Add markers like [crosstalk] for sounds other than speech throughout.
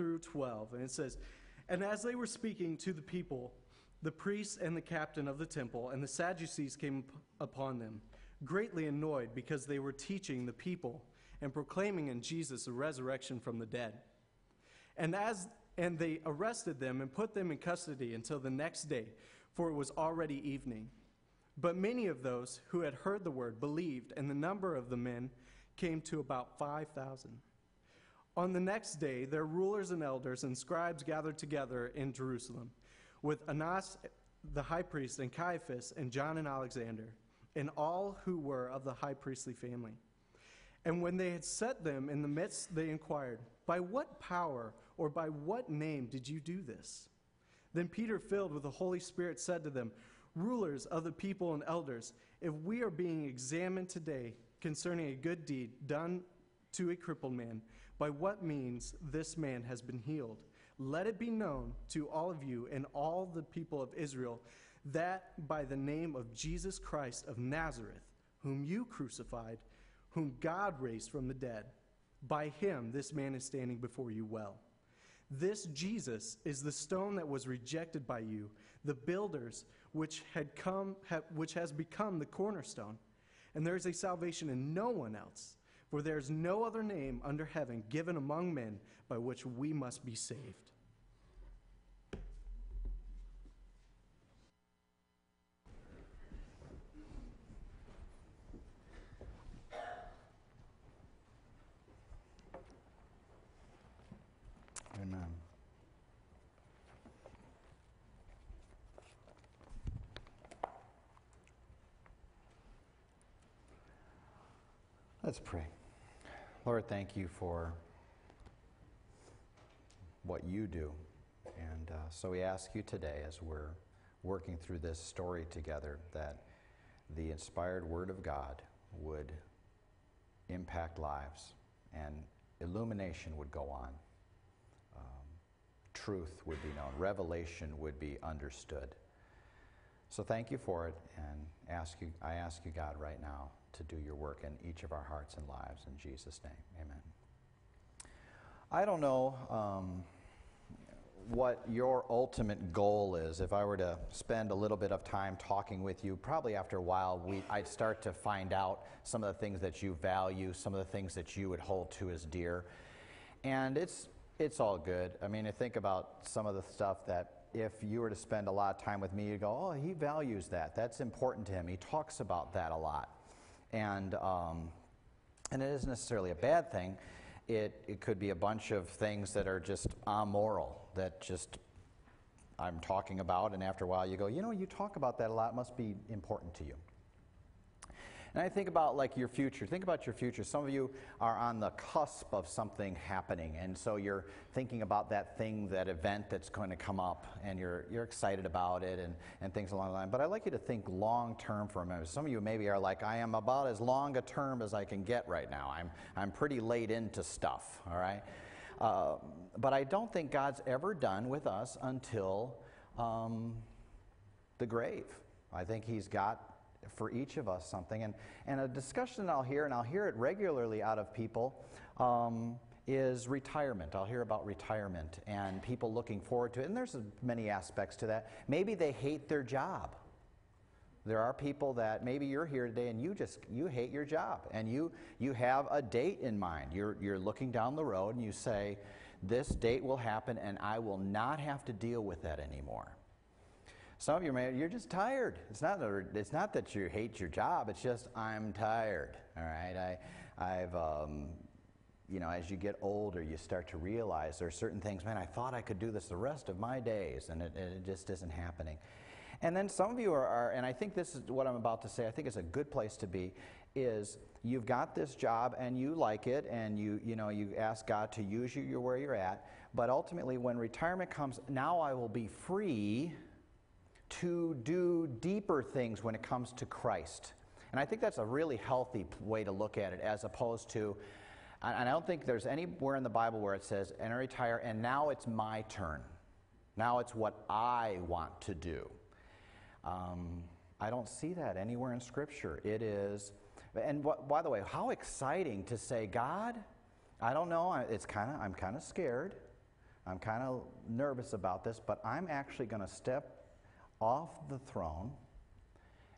through 12. And it says, And as they were speaking to the people, the priests and the captain of the temple and the Sadducees came upon them, greatly annoyed because they were teaching the people and proclaiming in Jesus a resurrection from the dead. And as and they arrested them and put them in custody until the next day, for it was already evening. But many of those who had heard the word believed, and the number of the men came to about 5,000. On the next day, their rulers and elders and scribes gathered together in Jerusalem with Annas the high priest, and Caiaphas, and John and Alexander, and all who were of the high priestly family. And when they had set them in the midst, they inquired, By what power or by what name did you do this? Then Peter, filled with the Holy Spirit, said to them, Rulers of the people and elders, if we are being examined today concerning a good deed done to a crippled man, by what means this man has been healed? Let it be known to all of you and all the people of Israel that by the name of Jesus Christ of Nazareth, whom you crucified, whom God raised from the dead, by him this man is standing before you well. This Jesus is the stone that was rejected by you, the builders, which had come, which has become the cornerstone. And there is a salvation in no one else, for there is no other name under heaven given among men by which we must be saved. Amen. Let's pray. Lord, thank you for what you do. And uh, so we ask you today, as we're working through this story together, that the inspired Word of God would impact lives and illumination would go on truth would be known, revelation would be understood. So thank you for it, and ask you, I ask you, God, right now to do your work in each of our hearts and lives. In Jesus' name, amen. I don't know um, what your ultimate goal is. If I were to spend a little bit of time talking with you, probably after a while, we, I'd start to find out some of the things that you value, some of the things that you would hold to as dear. And it's it's all good. I mean, I think about some of the stuff that if you were to spend a lot of time with me, you'd go, oh, he values that. That's important to him. He talks about that a lot. And, um, and it isn't necessarily a bad thing. It, it could be a bunch of things that are just amoral, that just I'm talking about, and after a while you go, you know, you talk about that a lot, it must be important to you. And I think about like your future. Think about your future. Some of you are on the cusp of something happening, and so you're thinking about that thing, that event that's going to come up, and you're, you're excited about it and, and things along the line. But I'd like you to think long term for a minute. Some of you maybe are like, I am about as long a term as I can get right now. I'm, I'm pretty late into stuff, all right? Uh, but I don't think God's ever done with us until um, the grave. I think He's got for each of us something. And, and a discussion I'll hear, and I'll hear it regularly out of people, um, is retirement. I'll hear about retirement and people looking forward to it. And there's many aspects to that. Maybe they hate their job. There are people that maybe you're here today and you just you hate your job and you you have a date in mind. You're you're looking down the road and you say, this date will happen and I will not have to deal with that anymore. Some of you, man, you're just tired. It's not, a, it's not that you hate your job. It's just I'm tired. All right. I, I've, um, you know, as you get older, you start to realize there are certain things. Man, I thought I could do this the rest of my days, and it, it just isn't happening. And then some of you are, are, and I think this is what I'm about to say. I think it's a good place to be. Is you've got this job and you like it, and you, you know, you ask God to use you. Where you're at. But ultimately, when retirement comes, now I will be free to do deeper things when it comes to Christ. And I think that's a really healthy way to look at it as opposed to, and I don't think there's anywhere in the Bible where it says, and I retire, and now it's my turn. Now it's what I want to do. Um, I don't see that anywhere in Scripture. It is, and by the way, how exciting to say, God, I don't know, it's kind of, I'm kind of scared. I'm kind of nervous about this, but I'm actually going to step off the throne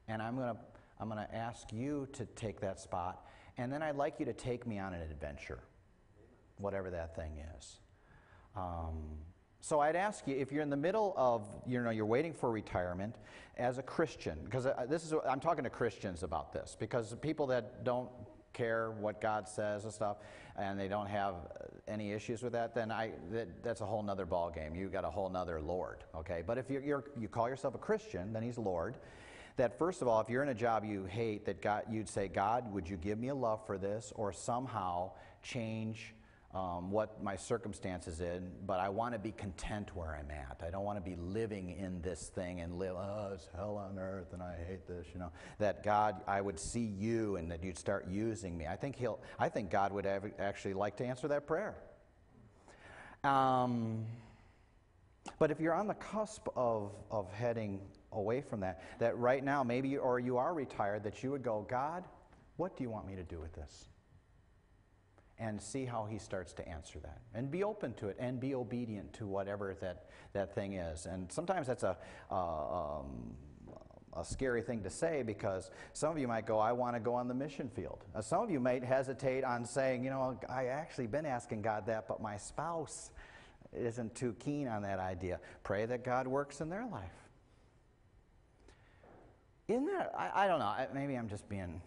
and I'm going to I'm going to ask you to take that spot and then I'd like you to take me on an adventure, whatever that thing is. Um, so I'd ask you if you're in the middle of, you know, you're waiting for retirement as a Christian, because uh, this is, I'm talking to Christians about this, because people that don't care what God says and stuff, and they don't have any issues with that, then I, that, that's a whole nother ball game. You got a whole nother Lord, okay? But if you're, you're, you call yourself a Christian, then He's Lord. That first of all, if you're in a job you hate, that God, you'd say, God, would you give me a love for this, or somehow change um, what my circumstances in, but I want to be content where I'm at. I don't want to be living in this thing and live, oh, it's hell on earth and I hate this, you know. That God, I would see you and that you'd start using me. I think he'll, I think God would have, actually like to answer that prayer. Um, but if you're on the cusp of, of heading away from that, that right now, maybe, or you are retired, that you would go, God, what do you want me to do with this? And see how he starts to answer that. And be open to it and be obedient to whatever that, that thing is. And sometimes that's a, um, a scary thing to say because some of you might go, I want to go on the mission field. Uh, some of you might hesitate on saying, you know, I actually been asking God that, but my spouse isn't too keen on that idea. Pray that God works in their life. In there, I, I don't know, maybe I'm just being,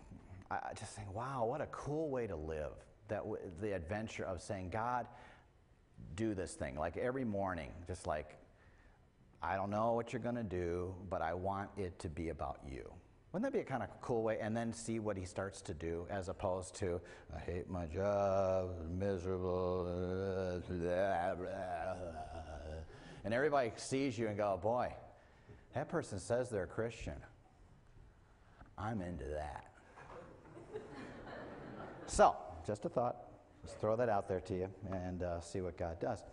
I, just saying, wow, what a cool way to live that w- the adventure of saying, God, do this thing. Like every morning, just like, I don't know what you're going to do, but I want it to be about you. Wouldn't that be a kind of cool way? And then see what he starts to do as opposed to, I hate my job, miserable, and everybody sees you and go, boy, that person says they're a Christian. I'm into that. so, just a thought. Just throw that out there to you and uh, see what God does.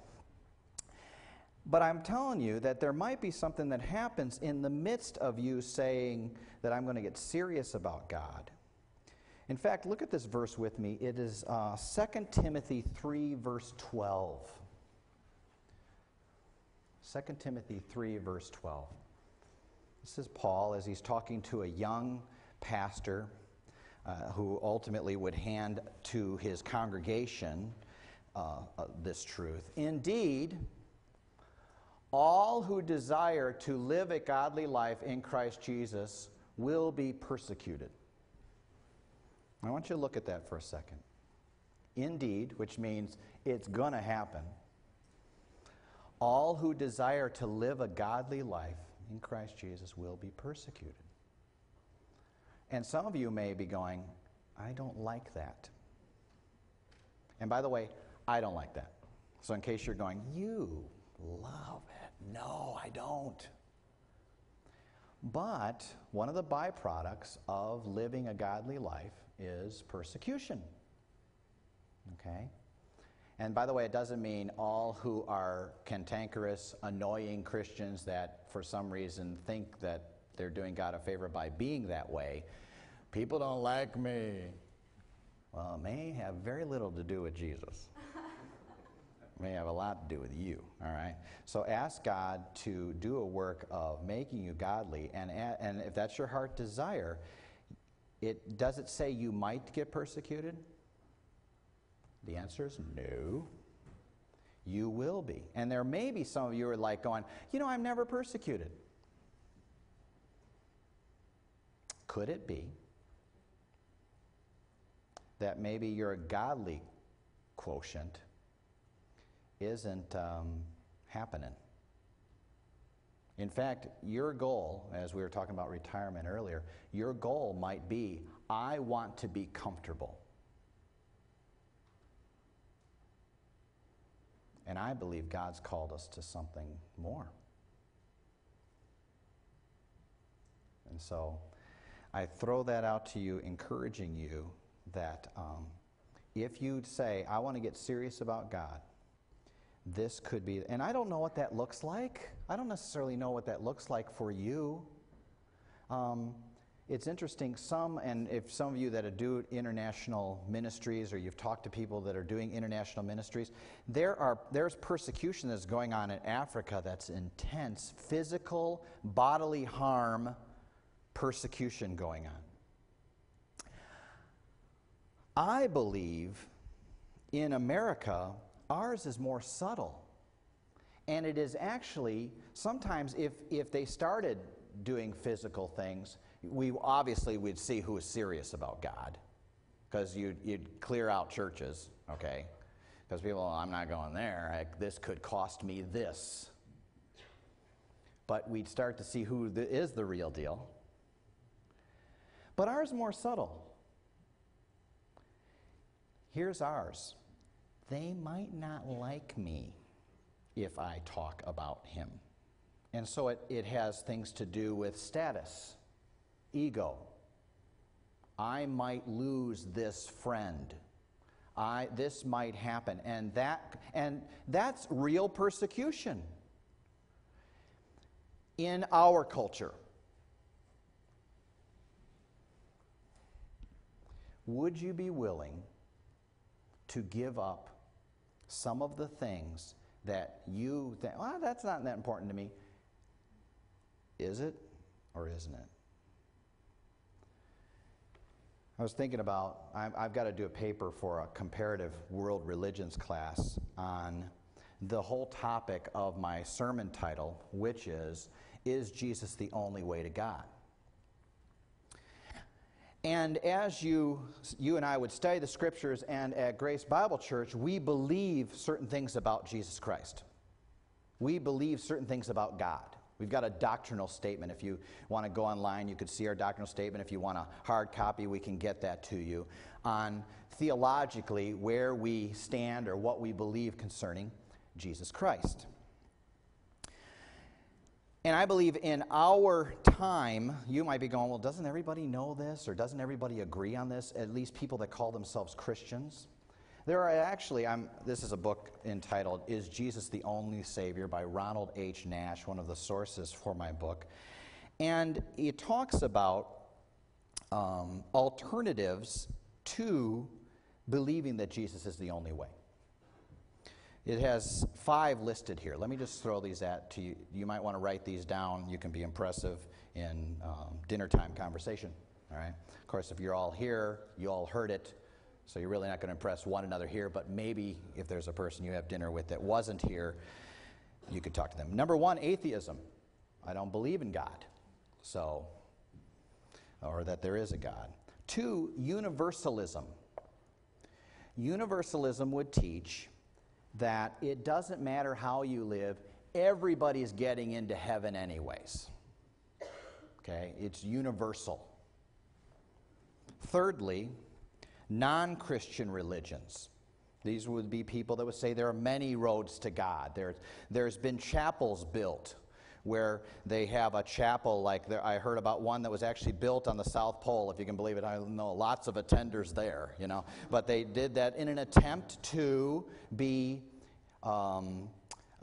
But I'm telling you that there might be something that happens in the midst of you saying that I'm going to get serious about God. In fact, look at this verse with me. It is uh, 2 Timothy 3, verse 12. 2 Timothy 3, verse 12. This is Paul as he's talking to a young pastor uh, who ultimately would hand to his congregation uh, uh, this truth. Indeed, all who desire to live a godly life in Christ Jesus will be persecuted. I want you to look at that for a second. Indeed, which means it's going to happen. All who desire to live a godly life in Christ Jesus will be persecuted. And some of you may be going, I don't like that. And by the way, I don't like that. So, in case you're going, you love it. No, I don't. But one of the byproducts of living a godly life is persecution. Okay? And by the way, it doesn't mean all who are cantankerous, annoying Christians that for some reason think that they're doing God a favor by being that way. People don't like me. Well, it may have very little to do with Jesus. it [laughs] may have a lot to do with you, all right? So ask God to do a work of making you godly, and, and if that's your heart desire, it, does it say you might get persecuted? The answer is no. You will be. And there may be some of you who are like going, you know, I'm never persecuted. Could it be that maybe your godly quotient isn't um, happening. In fact, your goal, as we were talking about retirement earlier, your goal might be I want to be comfortable. And I believe God's called us to something more. And so I throw that out to you, encouraging you that um, if you say, I want to get serious about God, this could be, and I don't know what that looks like. I don't necessarily know what that looks like for you. Um, it's interesting. Some, and if some of you that do international ministries or you've talked to people that are doing international ministries, there are, there's persecution that's going on in Africa that's intense, physical, bodily harm persecution going on. I believe in America, ours is more subtle. And it is actually, sometimes if, if they started doing physical things, we obviously would see who is serious about God. Because you'd, you'd clear out churches, okay? Because people, oh, I'm not going there. This could cost me this. But we'd start to see who the, is the real deal. But ours more subtle. Here's ours they might not like me if I talk about him. And so it, it has things to do with status, ego. I might lose this friend. I, this might happen. And, that, and that's real persecution in our culture. Would you be willing to give up some of the things that you think, well, that's not that important to me. Is it or isn't it? I was thinking about, I've got to do a paper for a comparative world religions class on the whole topic of my sermon title, which is Is Jesus the Only Way to God? And as you, you and I would study the scriptures, and at Grace Bible Church, we believe certain things about Jesus Christ. We believe certain things about God. We've got a doctrinal statement. If you want to go online, you could see our doctrinal statement. If you want a hard copy, we can get that to you on theologically where we stand or what we believe concerning Jesus Christ. And I believe in our time, you might be going, well, doesn't everybody know this or doesn't everybody agree on this? At least people that call themselves Christians. There are actually, I'm, this is a book entitled Is Jesus the Only Savior by Ronald H. Nash, one of the sources for my book. And it talks about um, alternatives to believing that Jesus is the only way. It has five listed here. Let me just throw these at to you. You might want to write these down. You can be impressive in um, dinner time conversation. All right. Of course, if you're all here, you all heard it, so you're really not going to impress one another here. But maybe if there's a person you have dinner with that wasn't here, you could talk to them. Number one, atheism. I don't believe in God, so or that there is a God. Two, universalism. Universalism would teach that it doesn't matter how you live, everybody's getting into heaven anyways. Okay? It's universal. Thirdly, non Christian religions. These would be people that would say there are many roads to God. There's, there's been chapels built where they have a chapel like there, I heard about one that was actually built on the South Pole, if you can believe it. I know lots of attenders there, you know. But they did that in an attempt to be um,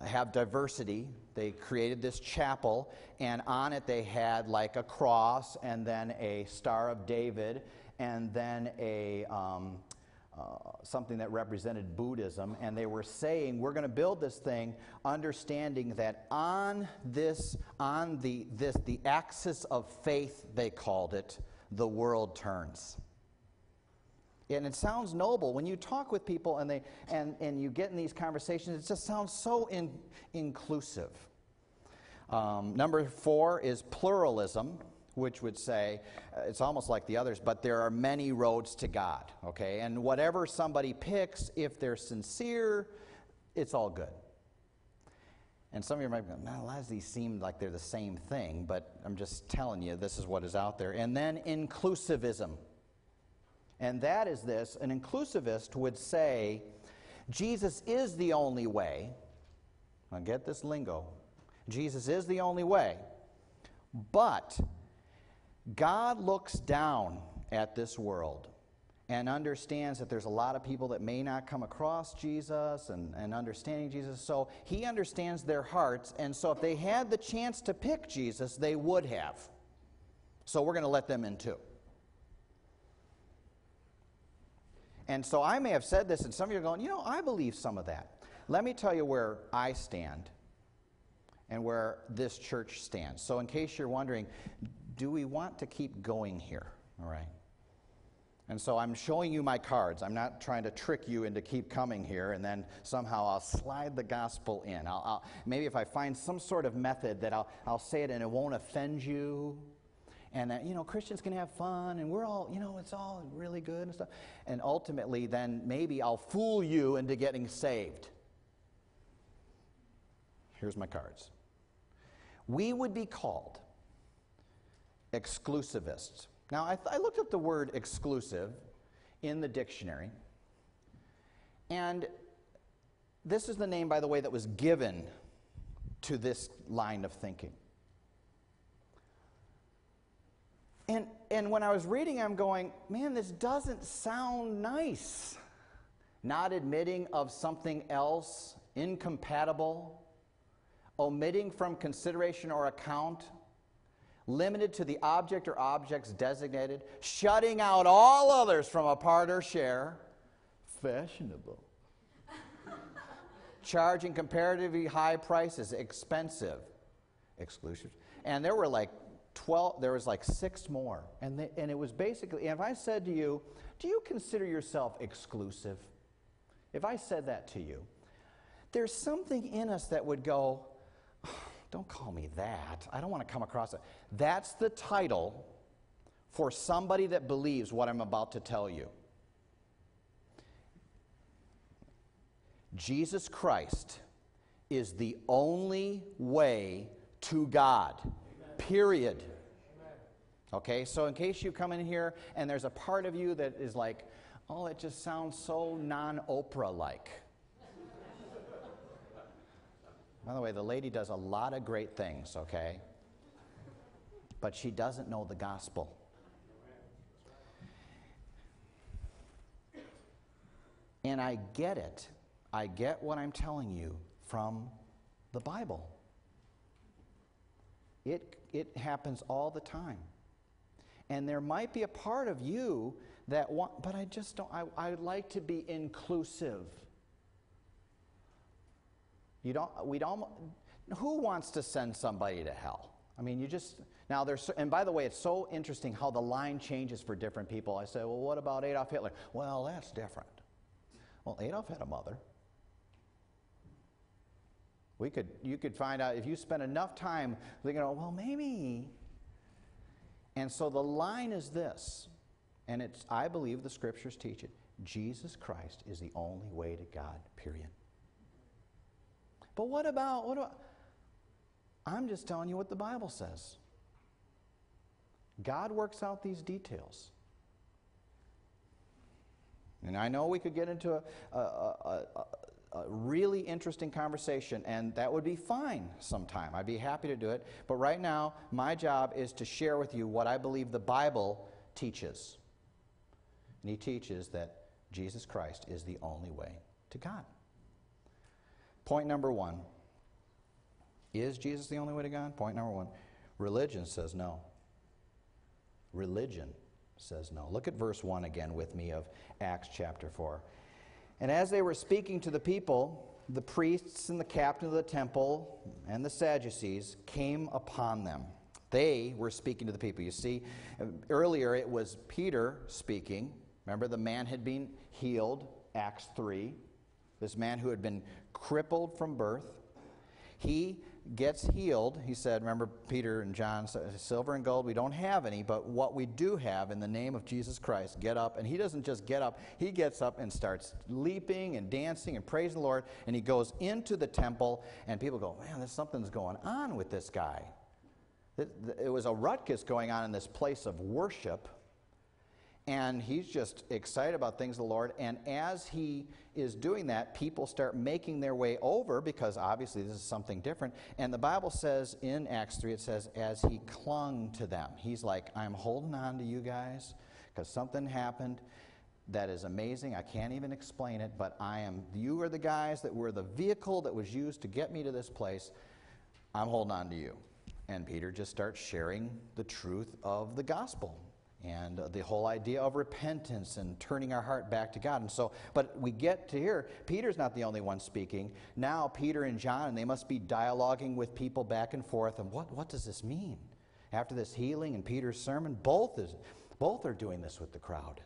have diversity. They created this chapel, and on it they had like a cross, and then a Star of David, and then a um, uh, something that represented Buddhism, and they were saying, "We're going to build this thing, understanding that on this, on the this the axis of faith, they called it, the world turns." And it sounds noble. When you talk with people and, they, and, and you get in these conversations, it just sounds so in, inclusive. Um, number four is pluralism which would say uh, it's almost like the others, but there are many roads to God, okay? And whatever somebody picks, if they're sincere, it's all good. And some of you might go, man, a lot of these seem like they're the same thing, but I'm just telling you, this is what is out there. And then inclusivism. And that is this an inclusivist would say, Jesus is the only way. Now get this lingo. Jesus is the only way. But God looks down at this world and understands that there's a lot of people that may not come across Jesus and, and understanding Jesus. So he understands their hearts. And so if they had the chance to pick Jesus, they would have. So we're going to let them in too. And so I may have said this, and some of you are going, you know, I believe some of that. Let me tell you where I stand and where this church stands. So, in case you're wondering, do we want to keep going here? All right. And so I'm showing you my cards. I'm not trying to trick you into keep coming here and then somehow I'll slide the gospel in. I'll, I'll, maybe if I find some sort of method that I'll, I'll say it and it won't offend you. And that, you know, Christians can have fun and we're all, you know, it's all really good and stuff. And ultimately, then maybe I'll fool you into getting saved. Here's my cards. We would be called exclusivists. Now, I, I looked up the word exclusive in the dictionary, and this is the name, by the way, that was given to this line of thinking. And, and when I was reading, I'm going, man, this doesn't sound nice. Not admitting of something else, incompatible, omitting from consideration or account limited to the object or objects designated, shutting out all others from a part or share, fashionable. Charging comparatively high prices, expensive, exclusive. And there were like 12, there was like six more. And, they, and it was basically, if I said to you, do you consider yourself exclusive? If I said that to you, there's something in us that would go, don't call me that. I don't want to come across it. That's the title for somebody that believes what I'm about to tell you. Jesus Christ is the only way to God. Amen. Period. Amen. Okay, so in case you come in here and there's a part of you that is like, oh, it just sounds so non Oprah like. By the way, the lady does a lot of great things, okay? But she doesn't know the gospel. And I get it. I get what I'm telling you from the Bible. It, it happens all the time. And there might be a part of you that want, but I just don't, I, I like to be inclusive. You don't, we don't, who wants to send somebody to hell? I mean, you just, now there's, and by the way, it's so interesting how the line changes for different people. I say, well, what about Adolf Hitler? Well, that's different. Well, Adolf had a mother. We could, you could find out if you spend enough time thinking, oh, well, maybe. And so the line is this, and it's, I believe the scriptures teach it Jesus Christ is the only way to God, period. But what about, what about? I'm just telling you what the Bible says. God works out these details. And I know we could get into a, a, a, a, really interesting conversation, and that would be fine sometime. I'd be happy to do it. But right now, my job is to share with you what I believe the Bible teaches. And He teaches that Jesus Christ is the only way to God. Point number one Is Jesus the only way to God? Point number one religion says no. Religion says no. Look at verse 1 again with me of Acts chapter 4. And as they were speaking to the people, the priests and the captain of the temple and the Sadducees came upon them. They were speaking to the people. You see, earlier it was Peter speaking. Remember, the man had been healed, Acts 3 this man who had been crippled from birth. He gets healed. He said, Remember Peter and John, silver and gold, we don't have any, but what we do have in the name of Jesus Christ, get up. And he doesn't just get up, he gets up and starts leaping and dancing and praising the Lord. And he goes into the temple, and people go, Man, there's something's going on with this guy. It was a ruckus going on in this place of worship and he's just excited about things of the Lord. And as he is doing that, people start making their way over because obviously this is something different. And the Bible says in Acts 3, it says, as he clung to them, he's like, I'm holding on to you guys because something happened that is amazing. I can't even explain it, but I am, you are the guys that were the vehicle that was used to get me to this place. I'm holding on to you. And Peter just starts sharing the truth of the gospel and the whole idea of repentance and turning our heart back to God. And so, but we get to here, Peter's not the only one speaking. Now, Peter and John, and they must be dialoguing with people back and forth. And what, what does this mean? After this healing and Peter's sermon, both, is, both are doing this with the crowd.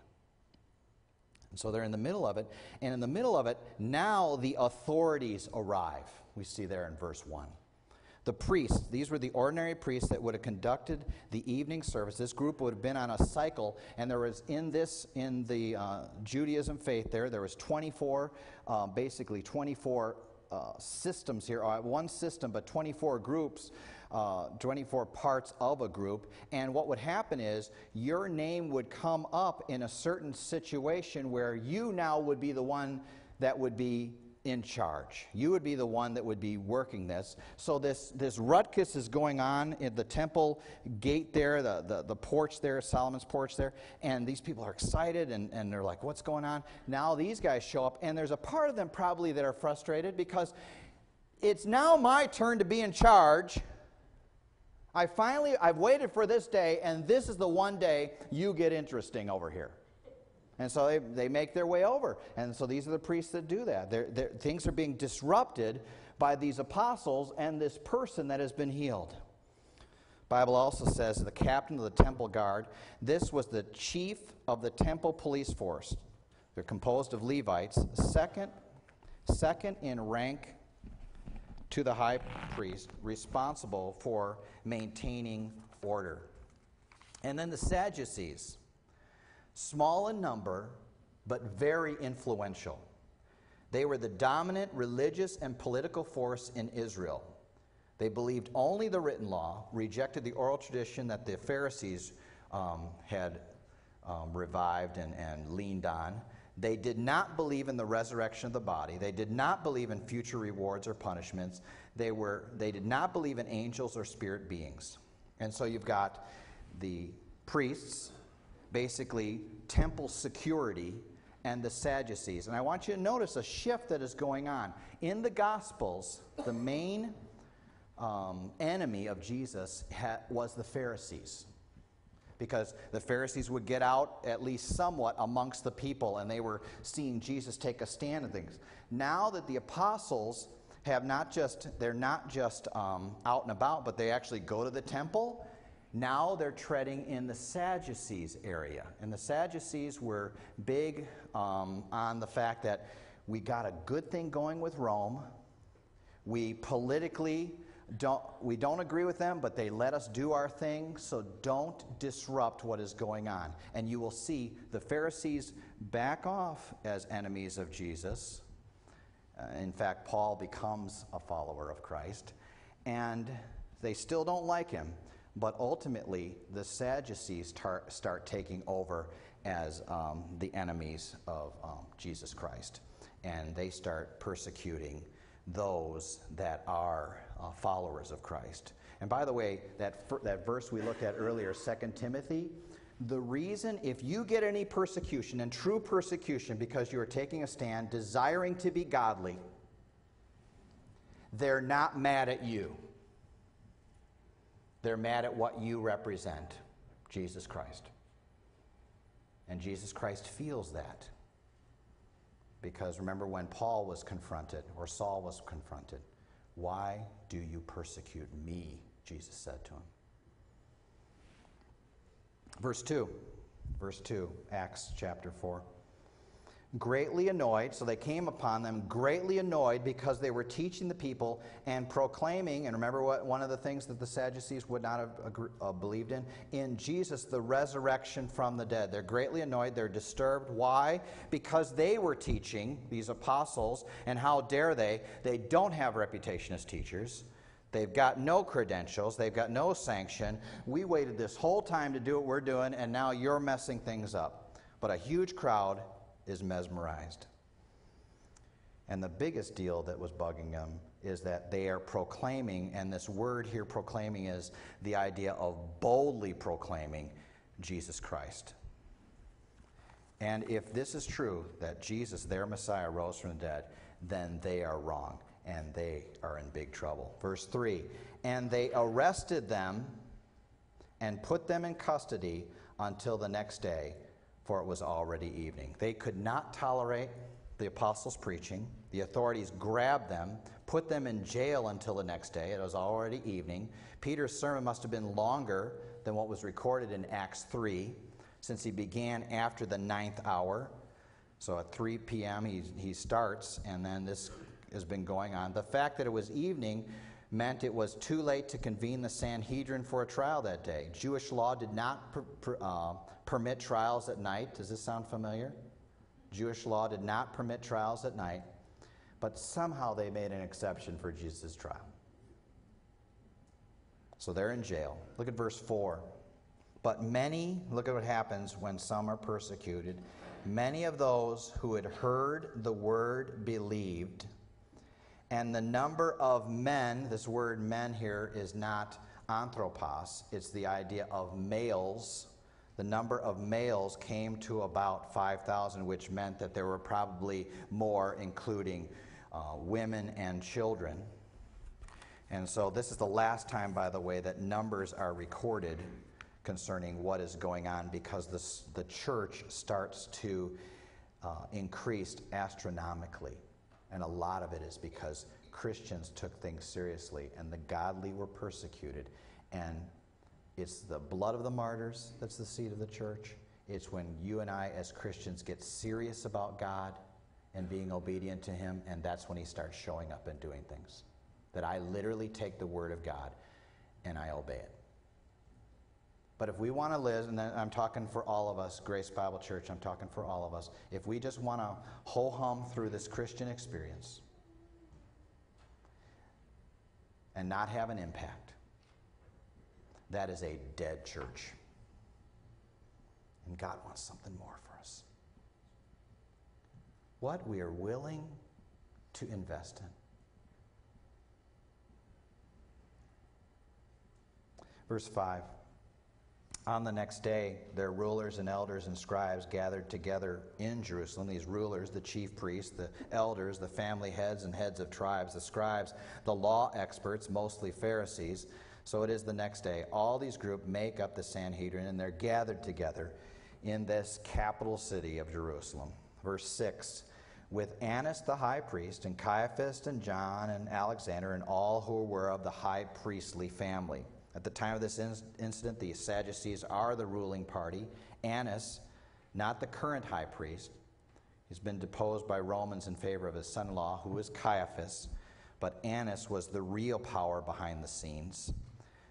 And so they're in the middle of it. And in the middle of it, now the authorities arrive. We see there in verse 1. The priests, these were the ordinary priests that would have conducted the evening service. This group would have been on a cycle, and there was in this, in the uh, Judaism faith there, there was 24, uh, basically 24 uh, systems here, uh, one system, but 24 groups, uh, 24 parts of a group. And what would happen is your name would come up in a certain situation where you now would be the one that would be in charge. You would be the one that would be working this. So this, this ruckus is going on in the temple gate there, the, the, the porch there, Solomon's porch there, and these people are excited and, and they're like, what's going on? Now these guys show up, and there's a part of them probably that are frustrated because it's now my turn to be in charge. I finally, I've waited for this day, and this is the one day you get interesting over here. And so they, they make their way over. And so these are the priests that do that. They're, they're, things are being disrupted by these apostles and this person that has been healed. Bible also says the captain of the temple guard, this was the chief of the temple police force. They're composed of Levites, second, second in rank to the high priest, responsible for maintaining order. And then the Sadducees small in number, but very influential. They were the dominant religious and political force in Israel. They believed only the written law, rejected the oral tradition that the Pharisees um, had um, revived and, and leaned on. They did not believe in the resurrection of the body. They did not believe in future rewards or punishments. They, were, they did not believe in angels or spirit beings. And so you've got the priests, basically temple security and the Sadducees. And I want you to notice a shift that is going on. In the Gospels, the main um, enemy of Jesus ha- was the Pharisees. Because the Pharisees would get out at least somewhat amongst the people, and they were seeing Jesus take a stand in things. Now that the apostles have not just, they're not just um, out and about, but they actually go to the temple now they're treading in the Sadducees area. And the Sadducees were big um, on the fact that we got a good thing going with Rome. We politically don't, we don't agree with them, but they let us do our thing, so don't disrupt what is going on. And you will see the Pharisees back off as enemies of Jesus. Uh, in fact, Paul becomes a follower of Christ, and they still don't like him. But ultimately, the Sadducees tar- start taking over as um, the enemies of um, Jesus Christ. And they start persecuting those that are uh, followers of Christ. And by the way, that, that verse we looked at earlier, 2 Timothy, the reason, if you get any persecution, and true persecution because you are taking a stand, desiring to be godly, they're not mad at you. They're mad at what you represent, Jesus Christ. And Jesus Christ feels that. Because remember when Paul was confronted, or Saul was confronted, why do you persecute me? Jesus said to him. Verse 2. Verse 2, Acts chapter 4 greatly annoyed. So they came upon them greatly annoyed because they were teaching the people and proclaiming, and remember what one of the things that the Sadducees would not have uh, believed in? In Jesus, the resurrection from the dead. They're greatly annoyed. They're disturbed. Why? Because they were teaching, these apostles, and how dare they? They don't have reputation as teachers. They've got no credentials. They've got no sanction. We waited this whole time to do what we're doing, and now you're messing things up. But a huge crowd is mesmerized. And the biggest deal that was bugging them is that they are proclaiming, and this word here, proclaiming, is the idea of boldly proclaiming Jesus Christ. And if this is true, that Jesus, their Messiah, rose from the dead, then they are wrong. and they are in big trouble. Verse 3 And they arrested them and put them in custody until the next day, for it was already evening. They could not tolerate the apostles' preaching. The authorities grabbed them, put them in jail until the next day. It was already evening. Peter's sermon must have been longer than what was recorded in Acts 3, since he began after the ninth hour. So at 3 p.m., he, he starts, and then this has been going on. The fact that it was evening meant it was too late to convene the Sanhedrin for a trial that day. Jewish law did not per, per, uh, permit trials at night. Does this sound familiar? Jewish law did not permit trials at night, but somehow they made an exception for Jesus' trial. So they're in jail. Look at verse 4. But many, look at what happens when some are persecuted. Many of those who had heard the word believed and the number of men, this word men here is not anthropos, it's the idea of males. The number of males came to about 5,000, which meant that there were probably more, including uh, women and children. And so, this is the last time, by the way, that numbers are recorded concerning what is going on because this, the church starts to uh, increase astronomically. And a lot of it is because Christians took things seriously and the godly were persecuted. And it's the blood of the martyrs that's the seed of the church. It's when you and I, as Christians, get serious about God and being obedient to Him, and that's when He starts showing up and doing things. That I literally take the Word of God and I obey it. But if we want to live, and I'm talking for all of us, Grace Bible Church, I'm talking for all of us, if we just want to ho hum through this Christian experience and not have an impact, that is a dead church. And God wants something more for us. What we are willing to invest in. Verse 5. On the next day, their rulers and elders and scribes gathered together in Jerusalem. These rulers, the chief priests, the elders, the family heads and heads of tribes, the scribes, the law experts, mostly Pharisees. So it is the next day. All these groups make up the Sanhedrin, and they're gathered together in this capital city of Jerusalem. Verse 6 With Annas the high priest, and Caiaphas, and John, and Alexander, and all who were of the high priestly family. At the time of this incident, the Sadducees are the ruling party. Annas, not the current high priest, he's been deposed by Romans in favor of his son in law, who is Caiaphas, but Annas was the real power behind the scenes.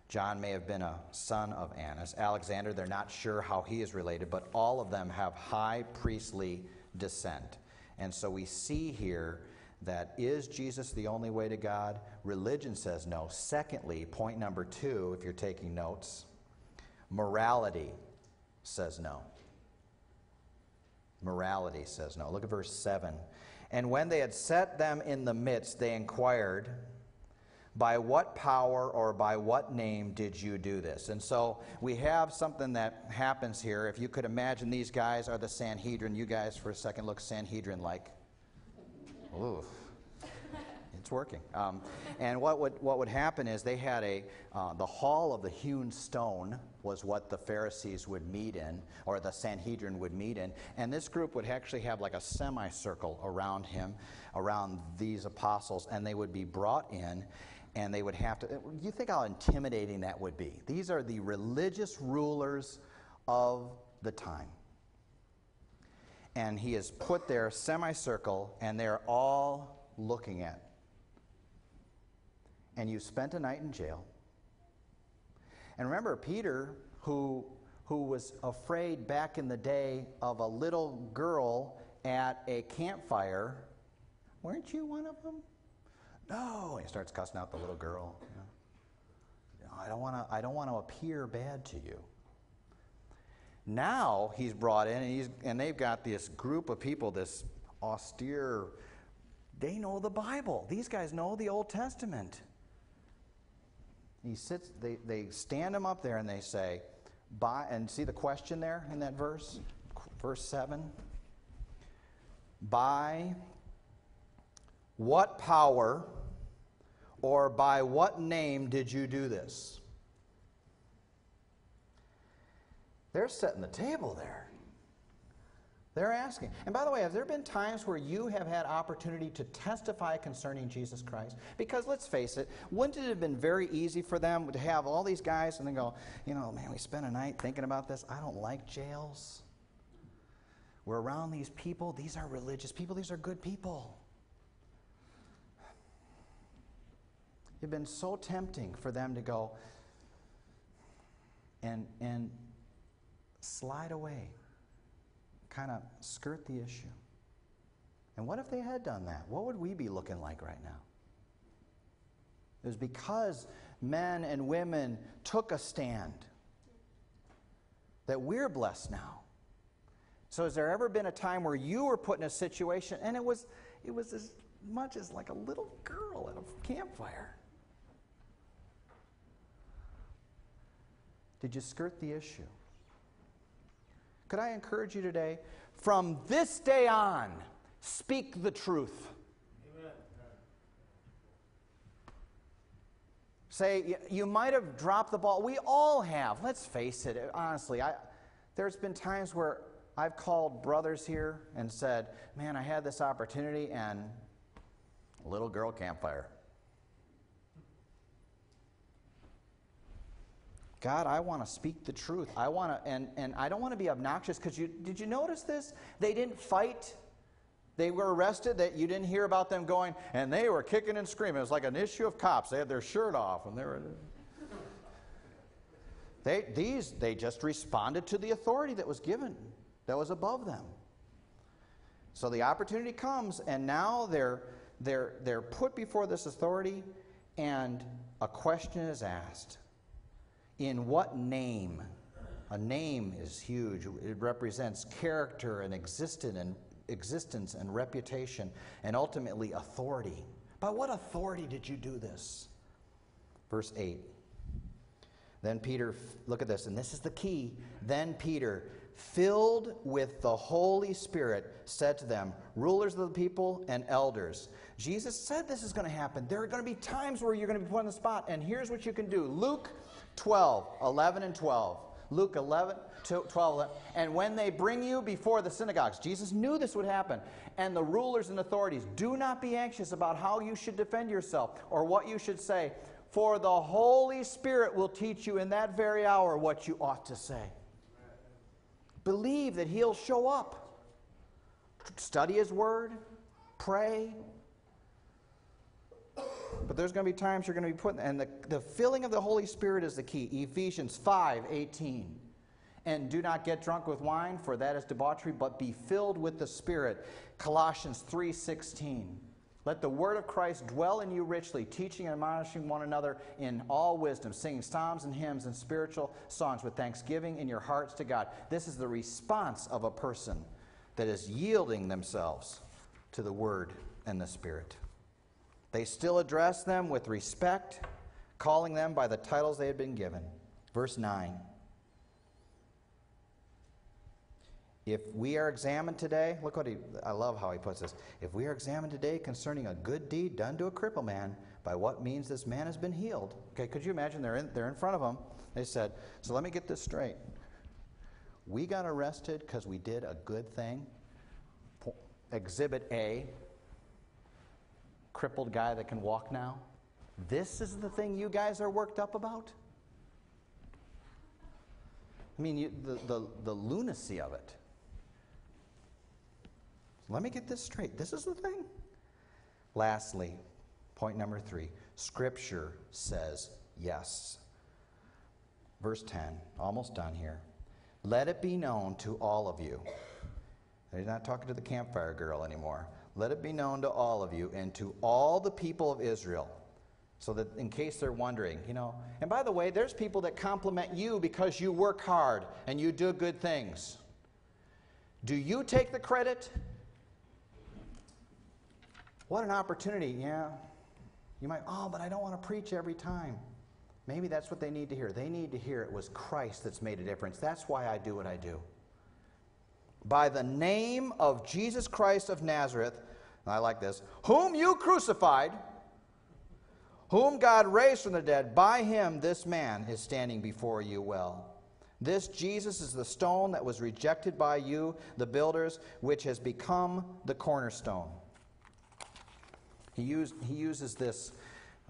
John may have been a son of Annas. Alexander, they're not sure how he is related, but all of them have high priestly descent. And so we see here that is Jesus the only way to God? Religion says no. Secondly, point number two, if you're taking notes, morality says no. Morality says no. Look at verse 7. And when they had set them in the midst, they inquired, By what power or by what name did you do this? And so we have something that happens here. If you could imagine these guys are the Sanhedrin, you guys for a second look Sanhedrin like. Ooh, it's working. Um, and what would, what would happen is they had a, uh, the hall of the hewn stone was what the Pharisees would meet in, or the Sanhedrin would meet in. And this group would actually have like a semicircle around him, around these apostles, and they would be brought in and they would have to. You think how intimidating that would be? These are the religious rulers of the time and he is put there semicircle and they're all looking at. And you spent a night in jail. And remember peter who who was afraid back in the day of a little girl at a campfire. Weren't you one of them? No. He starts cussing out the little girl. You know, i don't want to i don't want to appear bad to you now he's brought in, and, he's, and they've got this group of people, this austere, they know the Bible. These guys know the Old Testament. He sits, they, they stand him up there and they say, by, and see the question there in that verse? Verse 7. By what power or by what name did you do this? They're setting the table there. They're asking. And by the way, have there been times where you have had opportunity to testify concerning Jesus Christ? Because let's face it, wouldn't it have been very easy for them to have all these guys and then go, you know, man, we spent a night thinking about this. I don't like jails. We're around these people. These are religious people, these are good people. It'd been so tempting for them to go and, and slide away kind of skirt the issue. And what if they had done that? What would we be looking like right now? It was because men and women took a stand that we're blessed now. So, has there ever been a time where you were put in a situation and it was, it was as much as like a little girl at a campfire? Did you skirt the issue? Could I encourage you today? From this day on, speak the truth. Amen. Say, you might have dropped the ball. We all have. Let's face it. Honestly, I, there's been times where I've called brothers here and said, Man, I had this opportunity, and little girl campfire. God, I want to speak the truth. I want to, and, and I don't want to be obnoxious because you, did you notice this? They didn't fight. They were arrested. That you didn't hear about them going, and they were kicking and screaming. It was like an issue of cops. They had their shirt off, and they were. They, these, they just responded to the authority that was given, that was above them. So the opportunity comes, and now they're, they're, they're put before this authority, and a question is asked in what name? A name is huge. It represents character and existence and, existence and reputation and ultimately authority. By what authority did you do this? Verse 8. Then Peter, look at this, and this is the key. Then Peter, filled with the Holy Spirit, said to them, Rulers of the people and elders, Jesus said this is going to happen. There are going to be times where you're going to be put on the spot, and here's what you can do. Luke 12, 11 and 12. Luke 11, 12. And when they bring you before the synagogues, Jesus knew this would happen. And the rulers and authorities, do not be anxious about how you should defend yourself or what you should say, for the Holy Spirit will teach you in that very hour what you ought to say. Believe that He'll show up. Study His Word, pray, but there's going to be times you're going to be put, and the, the filling of the Holy Spirit is the key. Ephesians 5 18. And do not get drunk with wine, for that is debauchery, but be filled with the Spirit. Colossians 3 16. Let the word of Christ dwell in you richly, teaching and admonishing one another in all wisdom, singing psalms and hymns and spiritual songs with thanksgiving in your hearts to God. This is the response of a person that is yielding themselves to the word and the Spirit. They still address them with respect, calling them by the titles they had been given. Verse 9. If we are examined today, look what he, I love how he puts this. If we are examined today concerning a good deed done to a crippled man, by what means this man has been healed. Okay, could you imagine they're in, they're in front of him? They said, So let me get this straight. We got arrested because we did a good thing. Exhibit A, crippled guy that can walk now? This is the thing you guys are worked up about? I mean, you, the, the, the lunacy of it. Let me get this straight. This is the thing. Lastly, point number three Scripture says yes. Verse 10, almost done here. Let it be known to all of you. They're not talking to the campfire girl anymore let it be known to all of you and to all the people of Israel. So that in case they're wondering, you know, and by the way, there's people that compliment you because you work hard and you do good things. Do you take the credit? What an opportunity, yeah. You might, oh, but I don't want to preach every time. Maybe that's what they need to hear. They need to hear it was Christ that's made a difference. That's why I do what I do by the name of Jesus Christ of Nazareth, I like this, whom you crucified, whom God raised from the dead, by him this man is standing before you well. This Jesus is the stone that was rejected by you, the builders, which has become the cornerstone. He, used, he uses this,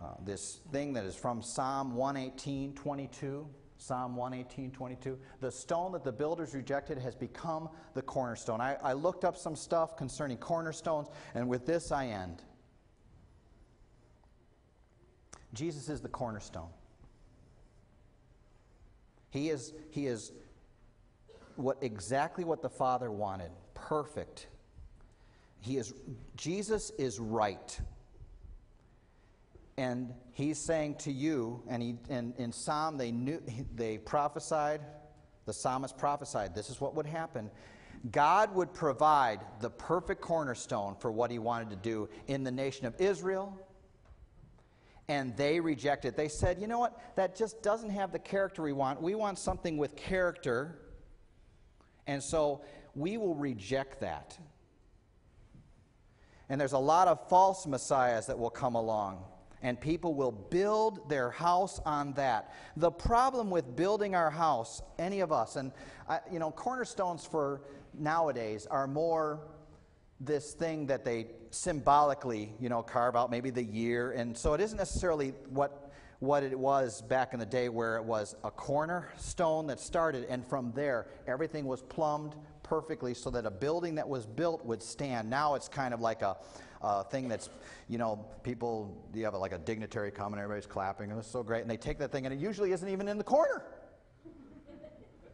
uh, this thing that is from Psalm 118 22. Psalm 118, 22. The stone that the builders rejected has become the cornerstone. I, I looked up some stuff concerning cornerstones, and with this I end. Jesus is the cornerstone. He is, he is what, exactly what the Father wanted perfect. He is, Jesus is right. And he's saying to you, and, he, and in Psalm, they, knew, they prophesied, the psalmist prophesied, this is what would happen. God would provide the perfect cornerstone for what he wanted to do in the nation of Israel and they rejected. They said, you know what? That just doesn't have the character we want. We want something with character. And so we will reject that. And there's a lot of false messiahs that will come along. And people will build their house on that. The problem with building our house, any of us, and I, you know, cornerstones for nowadays are more this thing that they symbolically, you know, carve out maybe the year. And so it isn't necessarily what, what it was back in the day where it was a cornerstone that started, and from there, everything was plumbed perfectly so that a building that was built would stand. Now it's kind of like a, a thing that's, you know, people, you have a, like a dignitary come and everybody's clapping, and it's so great. And they take that thing, and it usually isn't even in the corner.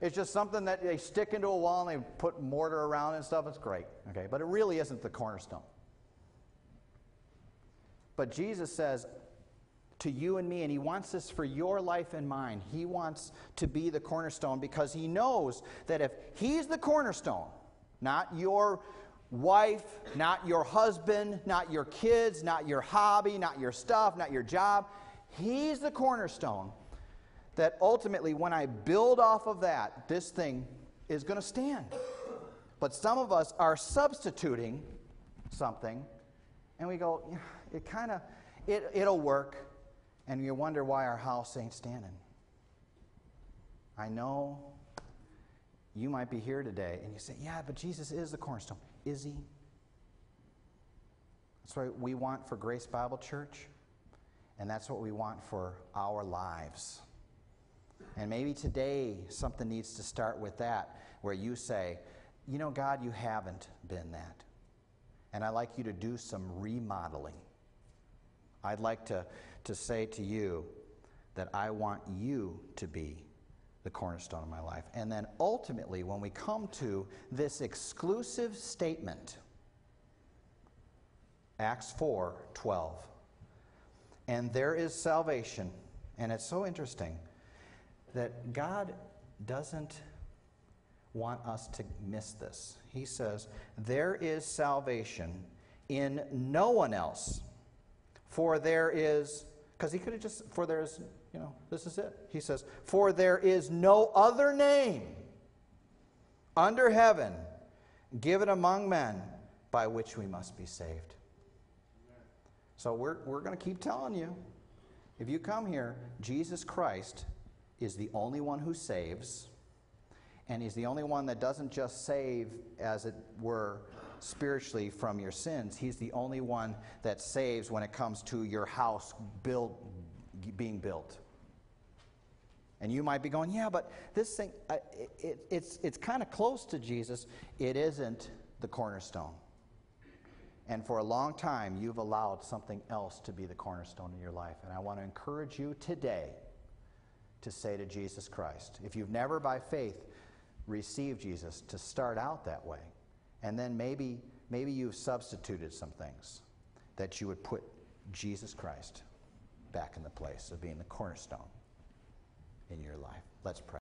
It's just something that they stick into a wall and they put mortar around and stuff. It's great, okay? But it really isn't the cornerstone. But Jesus says to you and me, and He wants this for your life and mine. He wants to be the cornerstone because He knows that if He's the cornerstone, not your wife, not your husband, not your kids, not your hobby, not your stuff, not your job, He's the cornerstone that ultimately, when I build off of that, this thing is going to stand. But some of us are substituting something, and we go, it kind of, it, it'll work, and you wonder why our house ain't standing. I know you might be here today, and you say, yeah, but Jesus is the cornerstone. Is he? That's what we want for Grace Bible Church, and that's what we want for our lives. And maybe today something needs to start with that, where you say, You know, God, you haven't been that. And I'd like you to do some remodeling. I'd like to, to say to you that I want you to be the cornerstone of my life. And then ultimately, when we come to this exclusive statement, Acts 4 12, and there is salvation. And it's so interesting that God doesn't want us to miss this. He says, There is salvation in no one else, for there is, because he could have just, for there's, you know, this is it. He says, For there is no other name under heaven given among men by which we must be saved. So we're, we're going to keep telling you if you come here, Jesus Christ is the only one who saves, and he's the only one that doesn't just save, as it were, spiritually from your sins. He's the only one that saves when it comes to your house built, being built. And you might be going, yeah, but this thing, it, it, it's, it's kind of close to Jesus. It isn't the cornerstone. And for a long time, you've allowed something else to be the cornerstone in your life. And I want to encourage you today to say to Jesus Christ. If you've never by faith received Jesus, to start out that way. And then maybe, maybe you've substituted some things that you would put Jesus Christ back in the place of being the cornerstone in your life. Let's pray.